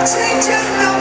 change your number.